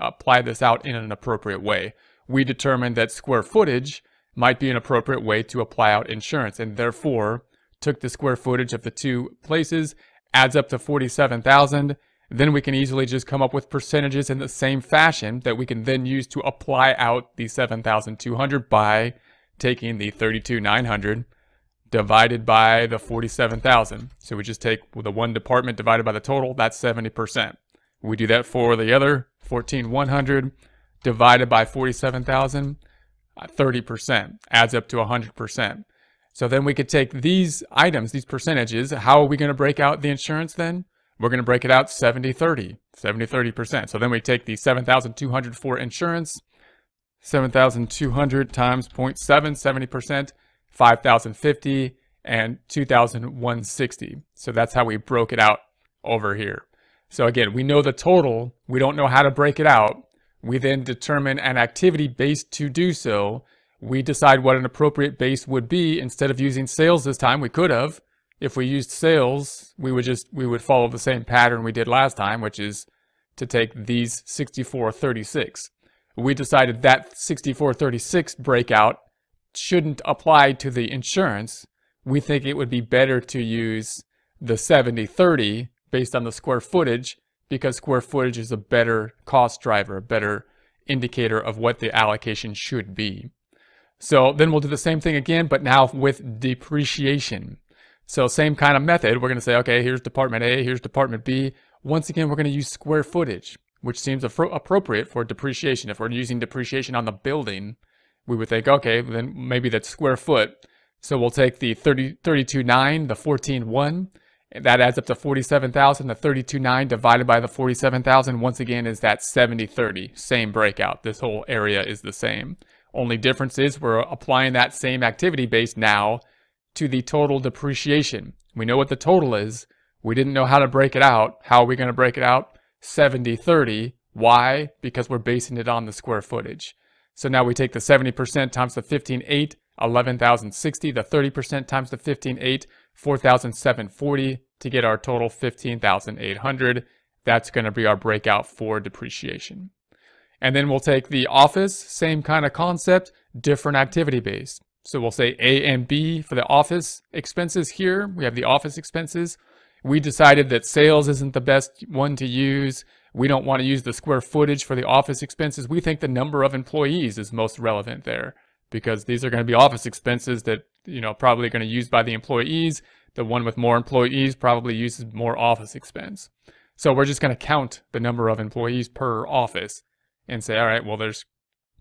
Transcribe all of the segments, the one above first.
apply this out in an appropriate way. We determined that square footage might be an appropriate way to apply out insurance and therefore took the square footage of the two places, adds up to 47,000. Then we can easily just come up with percentages in the same fashion that we can then use to apply out the 7,200 by taking the 32,900 divided by the 47,000. So we just take the one department divided by the total, that's 70%. We do that for the other 14,100 divided by 47,000, 30%, uh, adds up to 100%. So then we could take these items, these percentages, how are we going to break out the insurance then? We're going to break it out 70 30, 70 30%. So then we take the 7,200 for insurance, 7,200 times 0.7, 70%, 5,050, and 2,160. So that's how we broke it out over here. So again, we know the total. We don't know how to break it out. We then determine an activity base to do so. We decide what an appropriate base would be. Instead of using sales this time, we could have. If we used sales, we would just, we would follow the same pattern we did last time, which is to take these 6436. We decided that 6436 breakout shouldn't apply to the insurance. We think it would be better to use the 7030 based on the square footage because square footage is a better cost driver, a better indicator of what the allocation should be. So then we'll do the same thing again, but now with depreciation. So same kind of method. We're going to say, okay, here's department A, here's department B. Once again, we're going to use square footage, which seems appropriate for depreciation. If we're using depreciation on the building, we would think, okay, then maybe that's square foot. So we'll take the 30, 32.9, the 14.1, that adds up to 47,000. The 32.9 divided by the 47,000, once again, is that 70-30, same breakout. This whole area is the same. Only difference is we're applying that same activity base now to the total depreciation. We know what the total is. We didn't know how to break it out. How are we going to break it out? 70-30. Why? Because we're basing it on the square footage. So now we take the 70% times the 15.8, 11,060, the 30% times the 15.8, 4,740 to get our total 15,800. That's going to be our breakout for depreciation. And then we'll take the office, same kind of concept, different activity base. So we'll say A and B for the office expenses here. We have the office expenses. We decided that sales isn't the best one to use. We don't want to use the square footage for the office expenses. We think the number of employees is most relevant there because these are going to be office expenses that, you know, probably going to use by the employees. The one with more employees probably uses more office expense. So we're just going to count the number of employees per office and say, all right, well, there's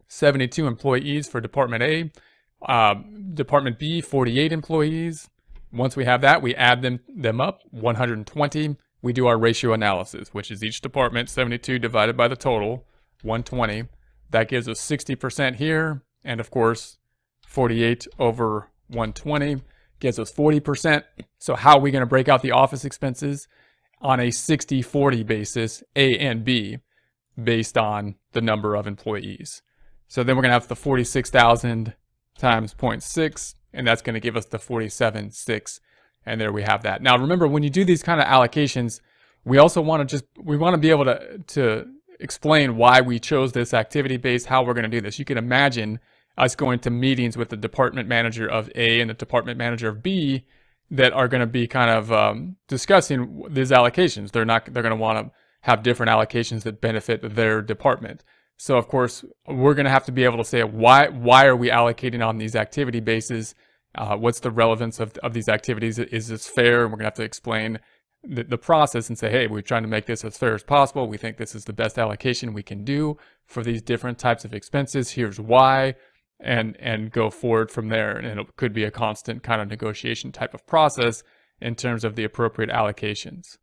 72 employees for Department A. Uh, Department B, 48 employees. Once we have that, we add them, them up, 120. We do our ratio analysis, which is each department, 72 divided by the total, 120. That gives us 60% here, and of course, 48 over 120 gives us 40%. So how are we going to break out the office expenses? On a 60-40 basis, A and B, based on the number of employees. So then we're going to have the 46,000 times 0.6, and that's going to give us the 47.6. And there we have that. Now remember, when you do these kind of allocations, we also want to just, we want to be able to, to explain why we chose this activity base, how we're going to do this. You can imagine us going to meetings with the department manager of A and the department manager of B that are going to be kind of um, discussing these allocations. They're not, they're going to want to have different allocations that benefit their department. So of course, we're going to have to be able to say why why are we allocating on these activity bases? Uh, what's the relevance of, of these activities? Is this fair? And we're going to have to explain the, the process and say, hey, we're trying to make this as fair as possible. We think this is the best allocation we can do for these different types of expenses. Here's why, and and go forward from there. And it could be a constant kind of negotiation type of process in terms of the appropriate allocations.